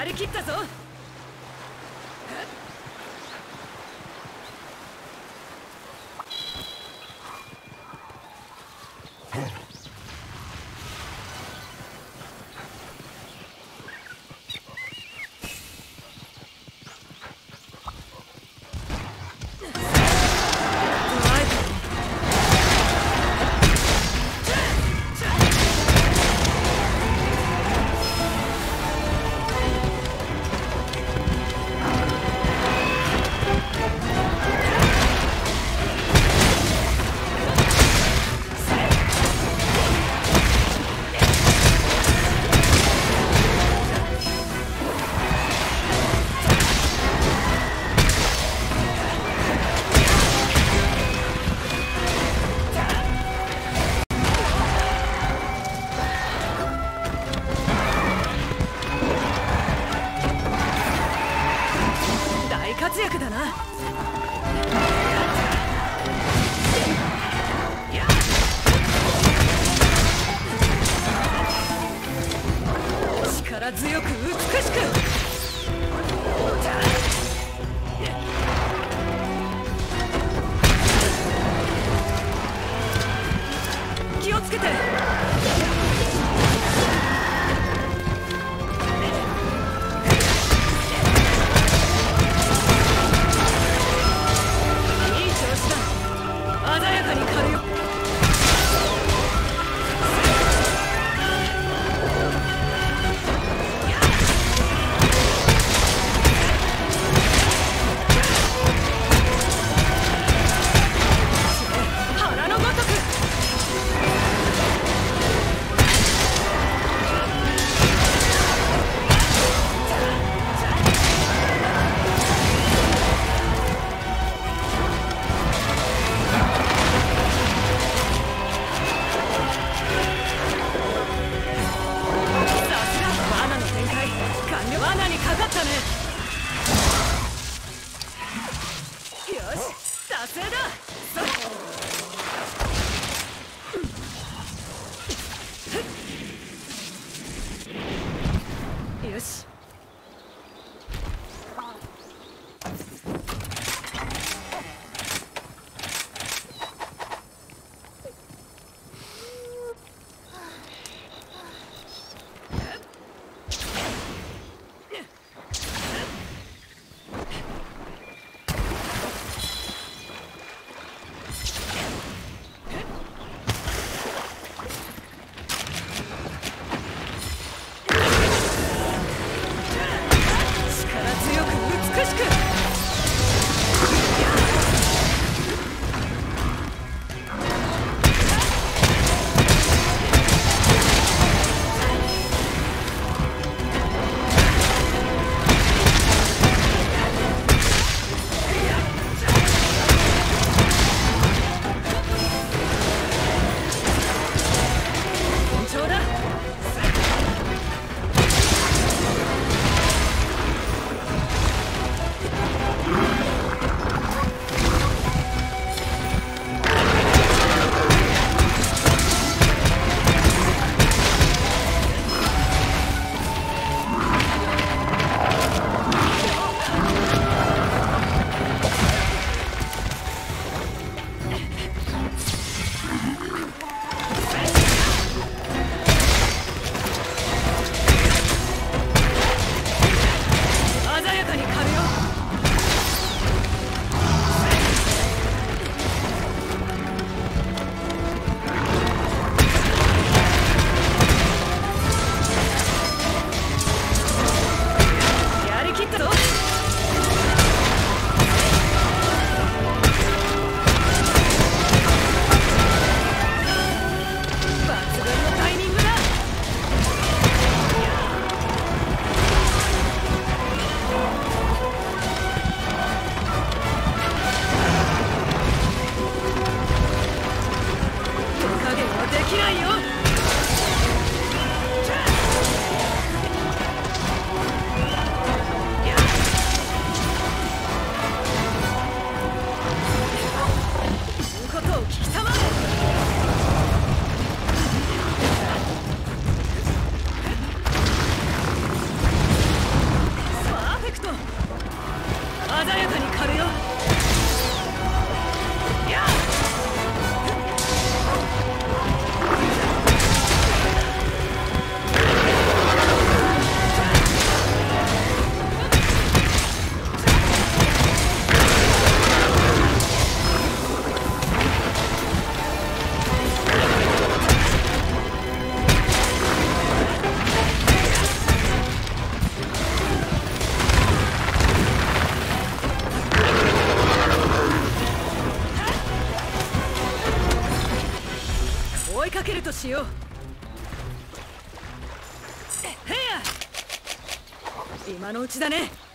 やりきったぞ。えっ強く罠にかかったね。きないよ。今のうちだね。